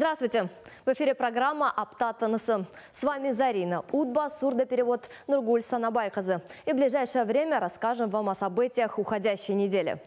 Здравствуйте! В эфире программа «Аптата НСМ». С вами Зарина Удба, сурдоперевод Нургуль Санабайказы. И в ближайшее время расскажем вам о событиях уходящей недели.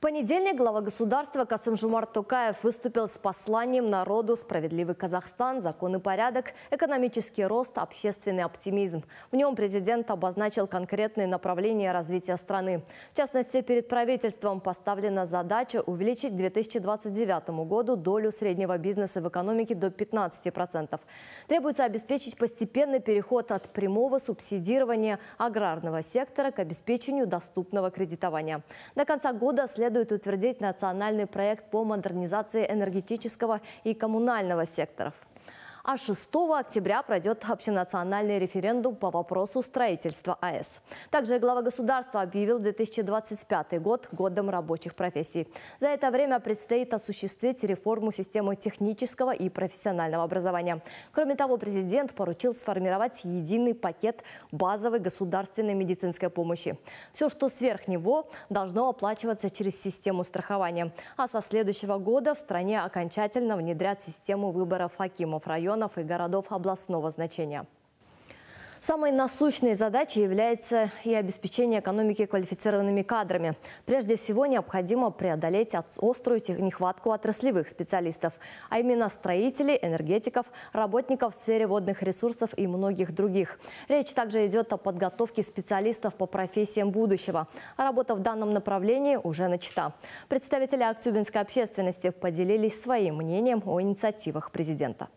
Понедельник глава государства Касым Жумарт Токаев выступил с посланием народу «Справедливый Казахстан», «Закон и порядок», «Экономический рост», «Общественный оптимизм». В нем президент обозначил конкретные направления развития страны. В частности, перед правительством поставлена задача увеличить к 2029 году долю среднего бизнеса в экономике до 15%. Требуется обеспечить постепенный переход от прямого субсидирования аграрного сектора к обеспечению доступного кредитования. До конца года следует следует утвердить национальный проект по модернизации энергетического и коммунального секторов. А 6 октября пройдет общенациональный референдум по вопросу строительства АЭС. Также глава государства объявил 2025 год годом рабочих профессий. За это время предстоит осуществить реформу системы технического и профессионального образования. Кроме того, президент поручил сформировать единый пакет базовой государственной медицинской помощи. Все, что сверх него, должно оплачиваться через систему страхования. А со следующего года в стране окончательно внедрят систему выборов хакимов района районов и городов областного значения. Самой насущной задачей является и обеспечение экономики квалифицированными кадрами. Прежде всего, необходимо преодолеть острую нехватку отраслевых специалистов, а именно строителей, энергетиков, работников в сфере водных ресурсов и многих других. Речь также идет о подготовке специалистов по профессиям будущего. работа в данном направлении уже начата. Представители актюбинской общественности поделились своим мнением о инициативах президента.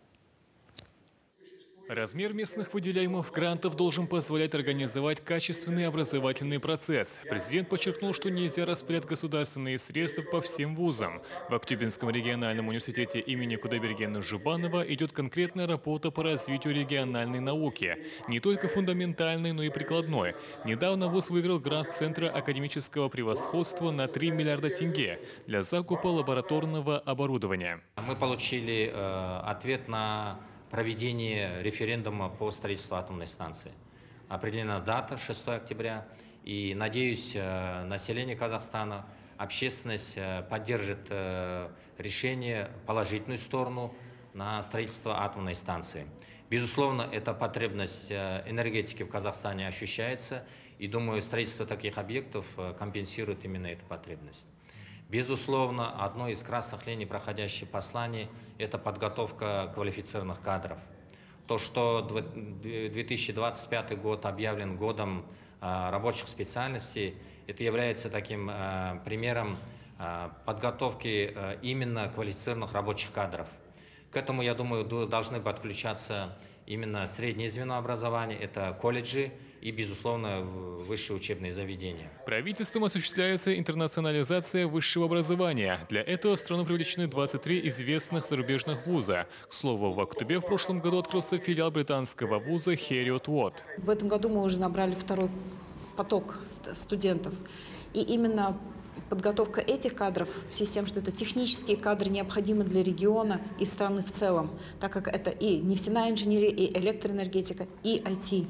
Размер местных выделяемых грантов должен позволять организовать качественный образовательный процесс. Президент подчеркнул, что нельзя распылять государственные средства по всем вузам. В Актюбинском региональном университете имени Кудайбергена Жубанова идет конкретная работа по развитию региональной науки. Не только фундаментальной, но и прикладной. Недавно вуз выиграл грант Центра академического превосходства на 3 миллиарда тенге для закупа лабораторного оборудования. Мы получили э, ответ на проведение референдума по строительству атомной станции. Определена дата 6 октября, и, надеюсь, э, население Казахстана, общественность э, поддержит э, решение, положительную сторону на строительство атомной станции. Безусловно, эта потребность энергетики в Казахстане ощущается, и, думаю, строительство таких объектов компенсирует именно эту потребность. Безусловно, одно из красных линий проходящей посланий – это подготовка квалифицированных кадров. То, что 2025 год объявлен годом а, рабочих специальностей, это является таким а, примером а, подготовки именно квалифицированных рабочих кадров. К этому, я думаю, должны подключаться именно среднее звено образования, это колледжи и, безусловно, высшие учебные заведения. Правительством осуществляется интернационализация высшего образования. Для этого в страну привлечены 23 известных зарубежных вуза. К слову, в Актубе в прошлом году открылся филиал британского вуза Хериот Уотт. В этом году мы уже набрали второй поток студентов. И именно подготовка этих кадров, в связи что это технические кадры необходимы для региона и страны в целом, так как это и нефтяная инженерия, и электроэнергетика, и IT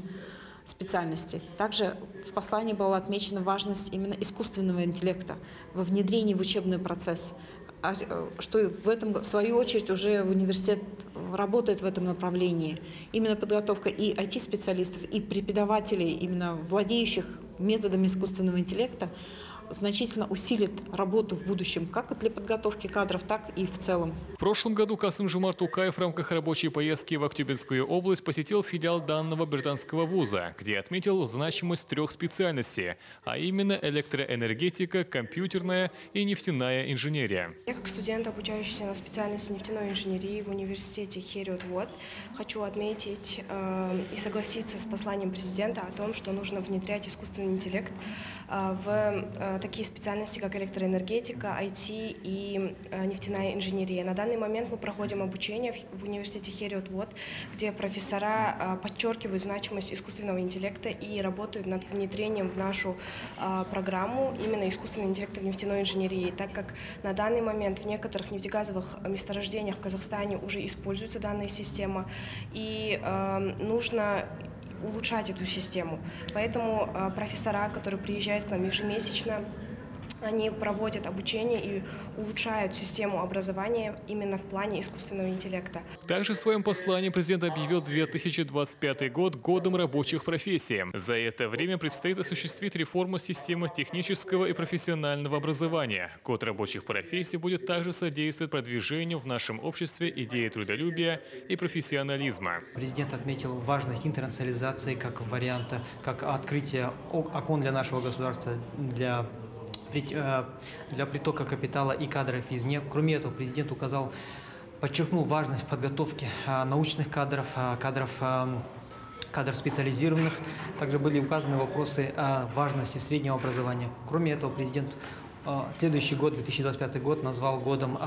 специальности. Также в послании была отмечена важность именно искусственного интеллекта во внедрении в учебный процесс, а, э, что в этом, в свою очередь, уже университет работает в этом направлении. Именно подготовка и IT-специалистов, и преподавателей, именно владеющих методами искусственного интеллекта, значительно усилит работу в будущем как для подготовки кадров, так и в целом. В прошлом году Касым Жумар Тукаев в рамках рабочей поездки в Актюбинскую область посетил филиал данного британского вуза, где отметил значимость трех специальностей, а именно электроэнергетика, компьютерная и нефтяная инженерия. Я как студент, обучающийся на специальности нефтяной инженерии в университете Хериот Вот, хочу отметить э, и согласиться с посланием президента о том, что нужно внедрять искусственный интеллект э, в э, такие специальности, как электроэнергетика, IT и э, нефтяная инженерия. На данный момент мы проходим обучение в университете Хериот Вот, где профессора э, подчеркивают значимость искусственного интеллекта и работают над внедрением в нашу э, программу именно искусственного интеллекта в нефтяной инженерии, так как на данный момент в некоторых нефтегазовых месторождениях в Казахстане уже используется данная система, и нужно улучшать эту систему. Поэтому профессора, которые приезжают к нам ежемесячно, они проводят обучение и улучшают систему образования именно в плане искусственного интеллекта. Также в своем послании президент объявил 2025 год годом рабочих профессий. За это время предстоит осуществить реформу системы технического и профессионального образования. Год рабочих профессий будет также содействовать продвижению в нашем обществе идеи трудолюбия и профессионализма. Президент отметил важность интернационализации как варианта, как открытия окон для нашего государства, для для притока капитала и кадров извне. Кроме этого, президент указал, подчеркнул важность подготовки э, научных кадров, э, кадров кадров специализированных. Также были указаны вопросы о важности среднего образования. Кроме этого, президент следующий год, 2025 год, назвал годом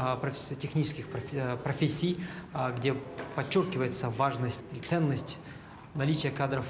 технических профессий, где подчеркивается важность и ценность наличия кадров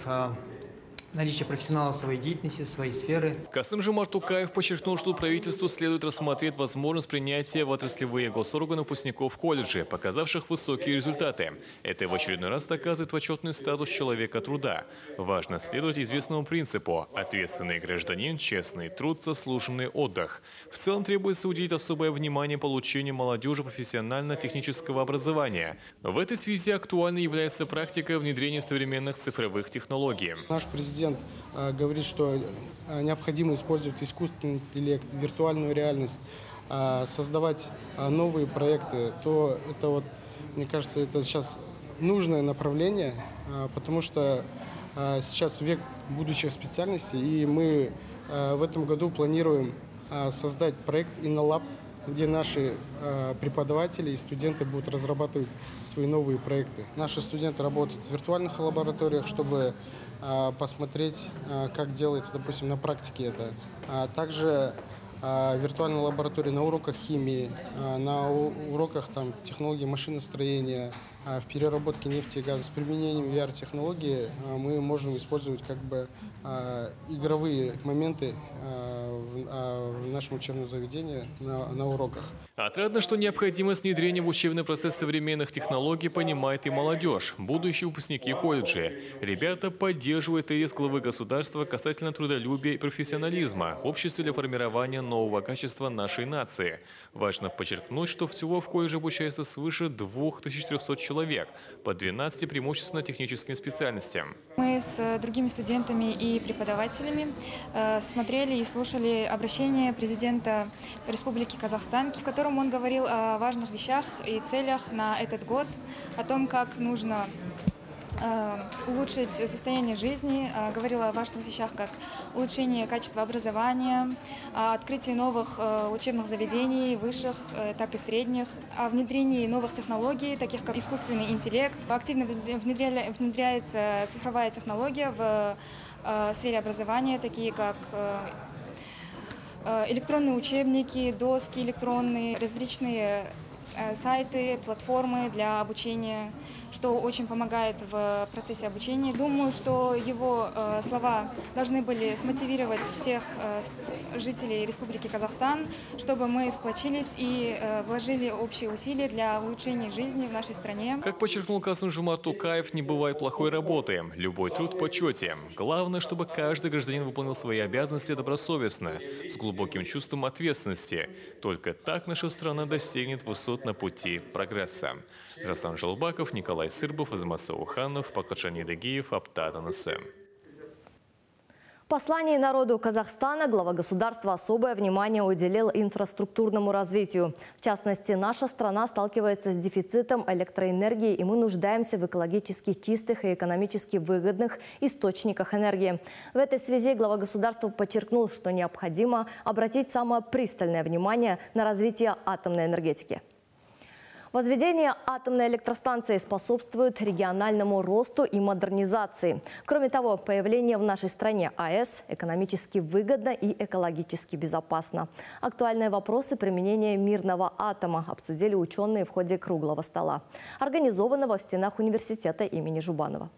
наличие профессионалов своей деятельности, своей сферы. Касым Жумар Тукаев подчеркнул, что правительству следует рассмотреть возможность принятия в отраслевые госорганы выпускников колледжа, показавших высокие результаты. Это в очередной раз доказывает почетный статус человека труда. Важно следовать известному принципу – ответственный гражданин, честный труд, заслуженный отдых. В целом требуется уделить особое внимание получению молодежи профессионально-технического образования. В этой связи актуальной является практика внедрения современных цифровых технологий. Наш президент президент э, говорит, что э, необходимо использовать искусственный интеллект, виртуальную реальность, э, создавать новые проекты, то это вот, мне кажется, это сейчас нужное направление, потому что сейчас век будущих специальностей, и мы в этом году планируем создать проект InnoLab, где наши преподаватели и студенты будут разрабатывать свои новые проекты. Наши студенты работают в виртуальных лабораториях, чтобы а, посмотреть, а, как делается, допустим, на практике это. А также виртуальная лаборатория на уроках химии, на уроках там, технологии машиностроения, в переработке нефти и газа. С применением VR-технологии мы можем использовать как бы игровые моменты в нашем учебном заведении на, на уроках. Отрадно, что необходимость внедрения в учебный процесс современных технологий понимает и молодежь, будущие выпускники колледжей. Ребята поддерживают тезис главы государства касательно трудолюбия и профессионализма в обществе для формирования нового качества нашей нации. Важно подчеркнуть, что всего в колледже обучается свыше 2300 человек по 12 преимущественно техническим специальностям. Мы с другими студентами и преподавателями э, смотрели и слушали обращение президента Республики Казахстан, в котором он говорил о важных вещах и целях на этот год, о том, как нужно Э, улучшить состояние жизни, э, говорила о важных вещах, как улучшение качества образования, открытие новых э, учебных заведений, высших, так и средних, о внедрении новых технологий, таких как искусственный интеллект. Активно внедряется цифровая технология в сфере образования, такие как электронные учебники, доски электронные, различные сайты, платформы для обучения что очень помогает в процессе обучения. Думаю, что его э, слова должны были смотивировать всех э, жителей Республики Казахстан, чтобы мы сплочились и э, вложили общие усилия для улучшения жизни в нашей стране. Как подчеркнул Касым Жумар Тукаев, не бывает плохой работы. Любой труд в почете. Главное, чтобы каждый гражданин выполнил свои обязанности добросовестно, с глубоким чувством ответственности. Только так наша страна достигнет высот на пути прогресса. Жасан Желбаков, Николай Сырбов, Азамат Уханов, Пакачани Дагиев, Аптата НСМ. В послании народу Казахстана глава государства особое внимание уделил инфраструктурному развитию. В частности, наша страна сталкивается с дефицитом электроэнергии, и мы нуждаемся в экологически чистых и экономически выгодных источниках энергии. В этой связи глава государства подчеркнул, что необходимо обратить самое пристальное внимание на развитие атомной энергетики. Возведение атомной электростанции способствует региональному росту и модернизации. Кроме того, появление в нашей стране АЭС экономически выгодно и экологически безопасно. Актуальные вопросы применения мирного атома обсудили ученые в ходе круглого стола, организованного в стенах университета имени Жубанова.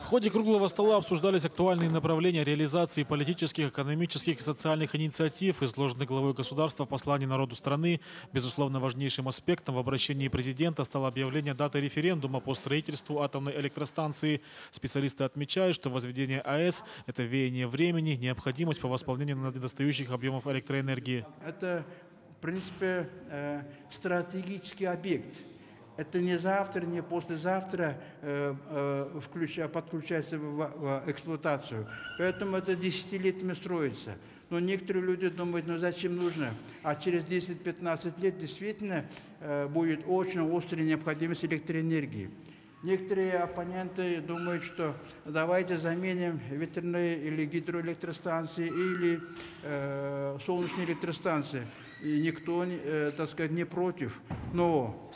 В ходе круглого стола обсуждались актуальные направления реализации политических, экономических и социальных инициатив, изложенных главой государства в послании народу страны. Безусловно, важнейшим аспектом в обращении президента стало объявление даты референдума по строительству атомной электростанции. Специалисты отмечают, что возведение АЭС – это веяние времени, необходимость по восполнению недостающих объемов электроэнергии. Это, в принципе, э, стратегический объект – это не завтра, не послезавтра э, э, включа, подключается в, в эксплуатацию. Поэтому это десятилетиями строится. Но некоторые люди думают, ну зачем нужно? А через 10-15 лет действительно э, будет очень острая необходимость электроэнергии. Некоторые оппоненты думают, что давайте заменим ветряные или гидроэлектростанции или э, солнечные электростанции. И никто, э, так сказать, не против. Но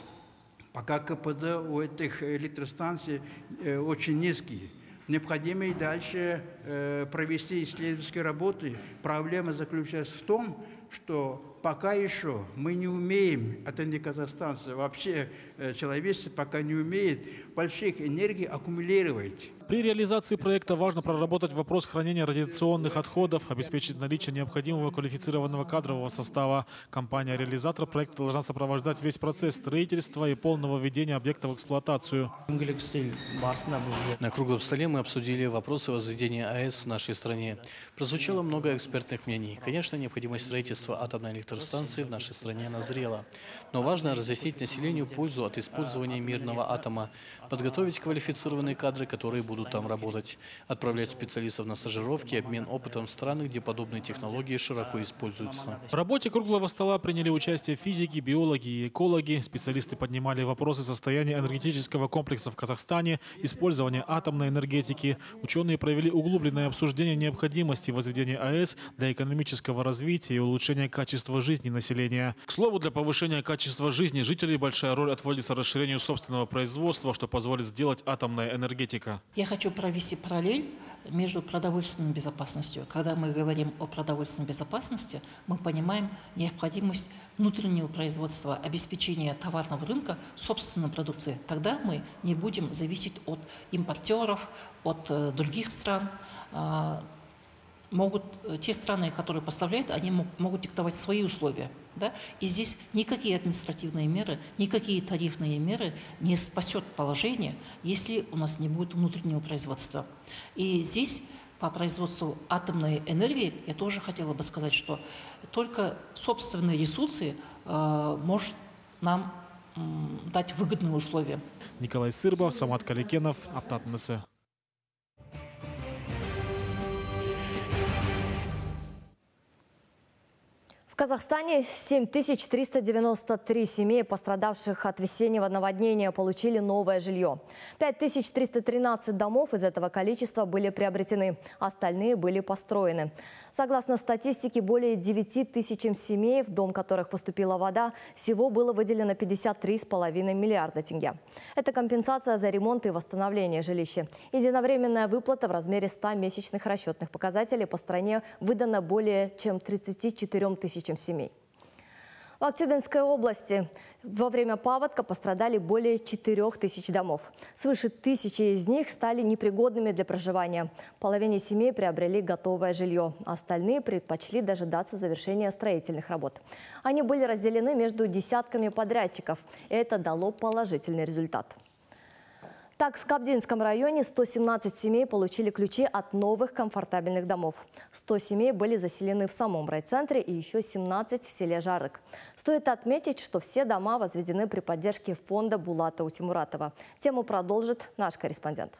Пока КПД у этих электростанций э, очень низкий. Необходимо и дальше э, провести исследовательские работы. Проблема заключается в том, что пока еще мы не умеем, это не казахстанцы, вообще э, человечество пока не умеет больших энергий аккумулировать. При реализации проекта важно проработать вопрос хранения радиационных отходов, обеспечить наличие необходимого квалифицированного кадрового состава. Компания-реализатор проекта должна сопровождать весь процесс строительства и полного введения объекта в эксплуатацию. На круглом столе мы обсудили вопросы возведения АЭС в нашей стране. Прозвучало много экспертных мнений. Конечно, необходимость строительства атомной электростанции в нашей стране назрела. Но важно разъяснить населению пользу от использования мирного атома, подготовить квалифицированные кадры, которые будут там работать, отправлять специалистов на стажировки обмен опытом в страны, где подобные технологии широко используются. В работе круглого стола приняли участие физики, биологи и экологи. Специалисты поднимали вопросы состояния энергетического комплекса в Казахстане, использования атомной энергетики. Ученые провели углубленное обсуждение необходимости возведения АЭС для экономического развития и улучшения качества жизни населения. К слову, для повышения качества жизни жителей большая роль отводится расширению собственного производства, что позволит сделать атомная энергетика. Я хочу провести параллель между продовольственной безопасностью. Когда мы говорим о продовольственной безопасности, мы понимаем необходимость внутреннего производства, обеспечения товарного рынка собственной продукции. Тогда мы не будем зависеть от импортеров, от э, других стран. Могут, э, те страны, которые поставляют, они могут диктовать свои условия. Да? И здесь никакие административные меры, никакие тарифные меры не спасет положение, если у нас не будет внутреннего производства. И здесь по производству атомной энергии я тоже хотела бы сказать, что только собственные ресурсы э, может нам э, дать выгодные условия. Николай Сырбов, Самат Каликенов, Аптат Казахстане 7393 семьи, пострадавших от весеннего наводнения, получили новое жилье. 5313 домов из этого количества были приобретены, остальные были построены. Согласно статистике, более 9000 семей, в дом которых поступила вода, всего было выделено 53,5 миллиарда тенге. Это компенсация за ремонт и восстановление жилища. Единовременная выплата в размере 100 месячных расчетных показателей по стране выдана более чем 34 тысячам 8 семей. В Актюбинской области во время паводка пострадали более 4 тысяч домов. Свыше тысячи из них стали непригодными для проживания. Половине семей приобрели готовое жилье. А остальные предпочли дожидаться завершения строительных работ. Они были разделены между десятками подрядчиков. Это дало положительный результат. Так, в Кабдинском районе 117 семей получили ключи от новых комфортабельных домов. 100 семей были заселены в самом райцентре и еще 17 в селе Жарык. Стоит отметить, что все дома возведены при поддержке фонда Булата Утимуратова. Тему продолжит наш корреспондент.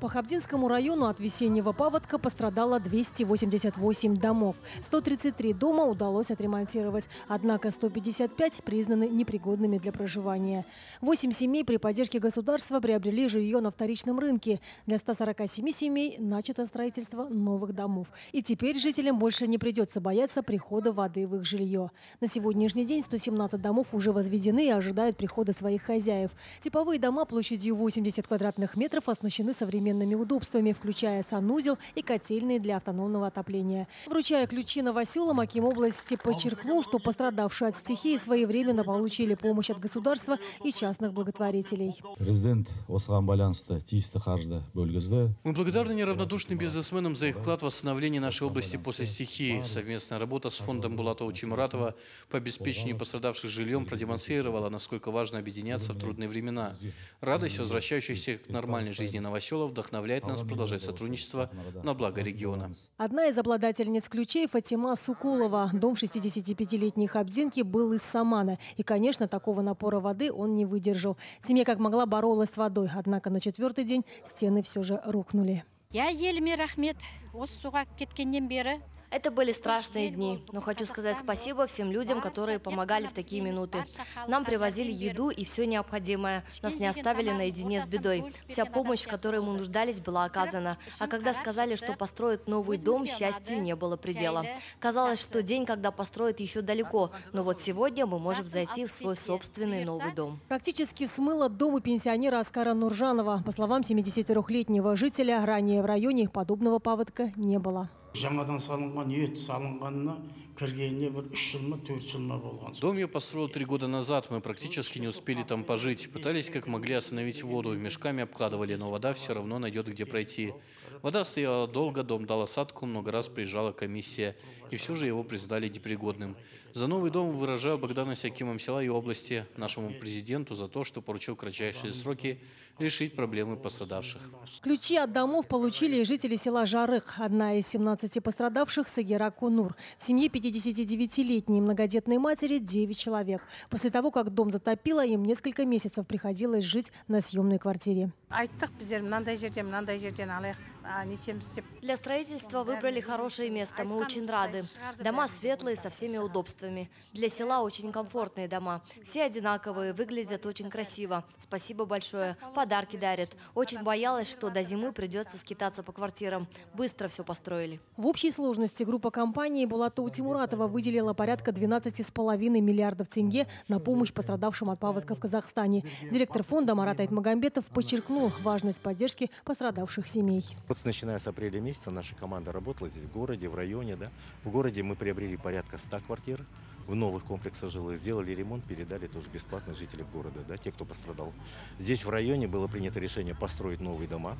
По Хабдинскому району от весеннего паводка пострадало 288 домов. 133 дома удалось отремонтировать, однако 155 признаны непригодными для проживания. Восемь семей при поддержке государства приобрели жилье на вторичном рынке. Для 147 семей начато строительство новых домов. И теперь жителям больше не придется бояться прихода воды в их жилье. На сегодняшний день 117 домов уже возведены и ожидают прихода своих хозяев. Типовые дома площадью 80 квадратных метров оснащены современными современными удобствами, включая санузел и котельные для автономного отопления. Вручая ключи новоселам, Аким области подчеркнул, что пострадавшие от стихии своевременно получили помощь от государства и частных благотворителей. Президент осыған байланысты тиісті қаржы бөлгізді. Мы благодарны неравнодушным бизнесменам за их вклад в восстановление нашей области после стихии. Совместная работа с фондом Булатова Тимуратова по обеспечению пострадавших жильем продемонстрировала, насколько важно объединяться в трудные времена. Радость возвращающихся к нормальной жизни новоселов вдохновляет нас продолжать сотрудничество на благо региона. Одна из обладательниц ключей Фатима Сукулова. Дом 65-летней Хабдинки был из Самана. И, конечно, такого напора воды он не выдержал. Семья как могла боролась с водой. Однако на четвертый день стены все же рухнули. Я еліме рахмет осы суға кеткеннен бері Это были страшные дни, но хочу сказать спасибо всем людям, которые помогали в такие минуты. Нам привозили еду и все необходимое. Нас не оставили наедине с бедой. Вся помощь, в которой мы нуждались, была оказана. А когда сказали, что построят новый дом, счастью не было предела. Казалось, что день, когда построят, еще далеко. Но вот сегодня мы можем зайти в свой собственный новый дом. Практически смыло дом у пенсионера Оскара Нуржанова. По словам 73-летнего жителя, ранее в районе подобного паводка не было. Жаңадан салынған ет салынғанына кіргеніне бір үш жыл ма төрт жыл ма болған Дом я построил три года назад. Мы практически не успели там пожить. Пытались как могли остановить воду. Мешками обкладывали, но вода все равно найдет, где пройти. Вода стояла долго, дом дал осадку, много раз приезжала комиссия. И все же его признали непригодным. За новый дом выражаю благодарность Акимам села и области, нашему президенту за то, что поручил в кратчайшие сроки решить проблемы пострадавших. Ключи от домов получили и жители села Жарых. Одна из 17 пострадавших – Сагира Кунур. В семье 59-летней многодетной матери 9 человек. После того, как дом затопило, им несколько месяцев приходилось жить на съемной квартире. Айттық біздер мынандай жерден мынандай жерден алайық а, нетеміз деп Для строительства выбрали хорошее место. Мы очень рады. Дома светлые, со всеми удобствами. Для села очень комфортные дома. Все одинаковые, выглядят очень красиво. Спасибо большое. Подарки дарят. Очень боялась, что до зимы придется скитаться по квартирам. Быстро все построили. В общей сложности группа компании Булата Тимуратова выделила порядка 12,5 миллиардов тенге на помощь пострадавшим от паводка в Казахстане. Директор фонда Марат Айтмагамбетов подчеркнул важность поддержки пострадавших семей. Вот начиная с апреля месяца наша команда работала здесь, в городе, в районе. Да. В городе мы приобрели порядка 100 квартир. В новых комплексах жилых сделали ремонт, передали тоже бесплатно жителям города, да, те, кто пострадал. Здесь в районе было принято решение построить новые дома.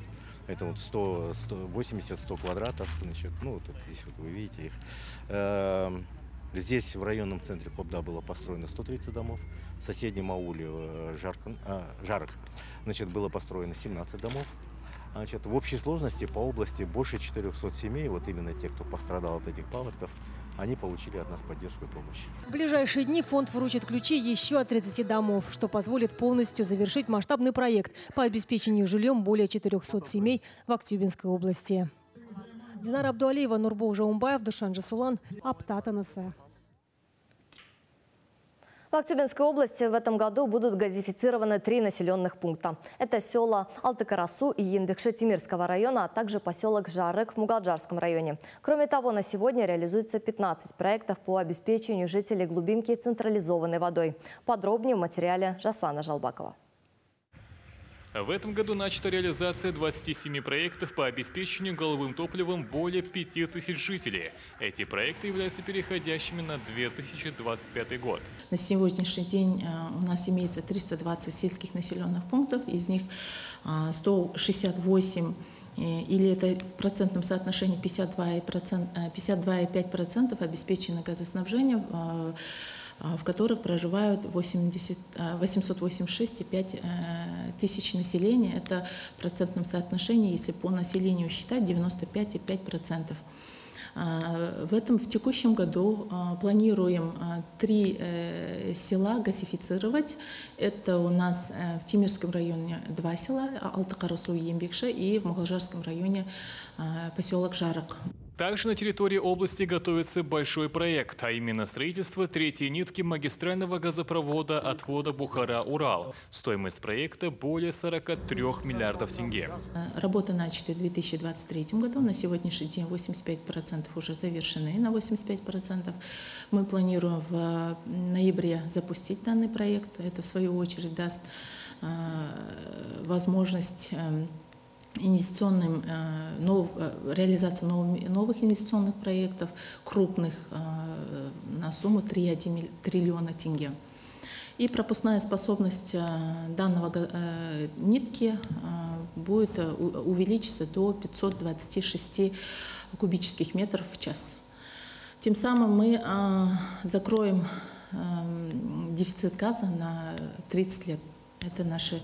Это вот 100, 180-100 квадратов, значит, ну, вот здесь вот вы видите их. Здесь в районном центре Хобда было построено 130 домов. В соседнем ауле э, Жаркан, а, Жарах значит, было построено 17 домов. Значит, в общей сложности по области больше 400 семей, вот именно те, кто пострадал от этих паводков, они получили от нас поддержку и помощь. В ближайшие дни фонд вручит ключи еще от 30 домов, что позволит полностью завершить масштабный проект по обеспечению жильем более 400 семей в Актюбинской области. Динара Абдуалиева, Нурбол Жаумбаев, Душан Жасулан, Аптатанаса. В Актюбинской области в этом году будут газифицированы три населенных пункта. Это села Алтыкарасу и Янбекши Тимирского района, а также поселок Жарык в Мугалджарском районе. Кроме того, на сегодня реализуется 15 проектов по обеспечению жителей глубинки централизованной водой. Подробнее в материале Жасана Жалбакова. В этом году начата реализация 27 проектов по обеспечению головым топливом более 5000 жителей. Эти проекты являются переходящими на 2025 год. На сегодняшний день э, у нас имеется 320 сельских населенных пунктов, из них а, 168 э, или это в процентном соотношении 52,5% э, 52,5% обеспечено газоснабжением, э, в которых проживают 80, э, 886,5 э, тысяч населения. Это в процентном соотношении, если по населению считать, 95,5%. А, В этом, в текущем году а, планируем а, три э, села газифицировать. Это у нас э, в Тимирском районе два села, Алтакарасу и Ембекши, и в Мугалжарском районе а, поселок Жарок. Также на территории области готовится большой проект, а именно строительство третьей нитки магистрального газопровода отвода Бухара-Урал. Стоимость проекта более 43 миллиардов тенге. Работа начата в 2023 году. На сегодняшний день 85% уже завершены. На 85% мы планируем в ноябре запустить данный проект. Это в свою очередь даст э, возможность эм, инвестиционным, нов, реализации новых, инвестиционных проектов, крупных, на сумму 3,1 триллиона тенге. И пропускная способность данного нитки будет увеличиться до 526 кубических метров в час. Тем самым мы закроем дефицит газа на 30 лет. Это наши э,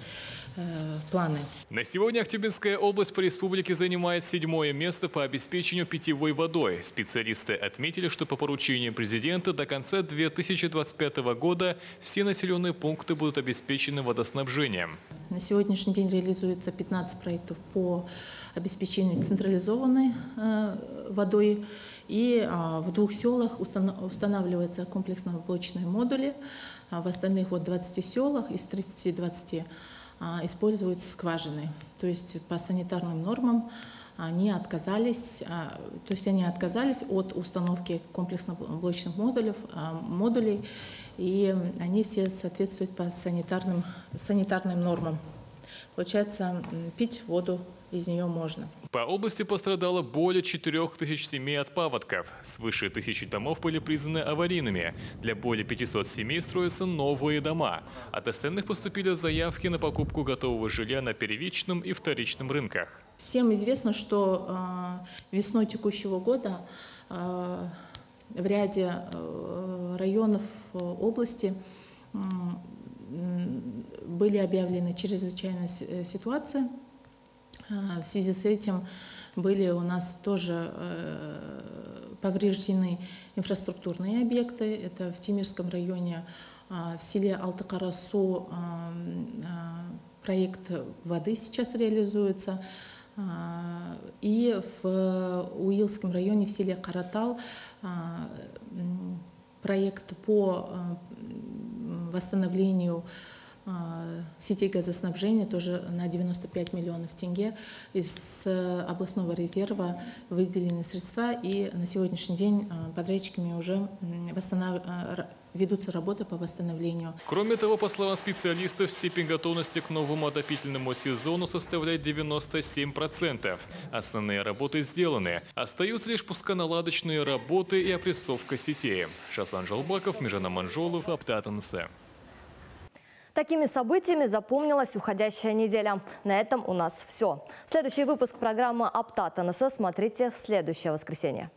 планы. На сегодня Актюбинская область по республике занимает седьмое место по обеспечению питьевой водой. Специалисты отметили, что по поручению президента до конца 2025 года все населенные пункты будут обеспечены водоснабжением. На сегодняшний день реализуется 15 проектов по обеспечению централизованной э, водой. И а, в двух селах устанавливаются комплексно-блочные модули. А в остальных вот 20 селах из 30-20 а, используются скважины. То есть по санитарным нормам они отказались, то есть они отказались от установки комплексно-блочных модулей, модулей, и они все соответствуют по санитарным, санитарным нормам. Получается, пить воду из нее можно. По области пострадало более 4000 семей от паводков. Свыше тысячи домов были признаны аварийными. Для более 500 семей строятся новые дома. От остальных поступили заявки на покупку готового жилья на первичном и вторичном рынках. Всем известно, что э, весной текущего года э, в ряде э, районов области были объявлены чрезвычайная ситуация в связи с этим были у нас тоже э, повреждены инфраструктурные объекты. Это в Тимирском районе, а, в селе Алтыкарасу проект воды сейчас реализуется. И в Уилском районе, в селе Каратал, проект по восстановлению сетей газоснабжения тоже на 95 миллионов тенге. Из областного резерва выделены средства, и на сегодняшний день а, подрядчиками уже восстанов... А, ведутся работы по восстановлению. Кроме того, по словам специалистов, степень готовности к новому отопительному сезону составляет 97%. Основные работы сделаны. Остаются лишь пусконаладочные работы и опрессовка сетей. Шасан Жалбаков, Межана Манжолов, Аптатансе. Такими событиями запомнилась уходящая неделя. На этом у нас все. Следующий выпуск программы «Аптат НСС» смотрите в следующее воскресенье.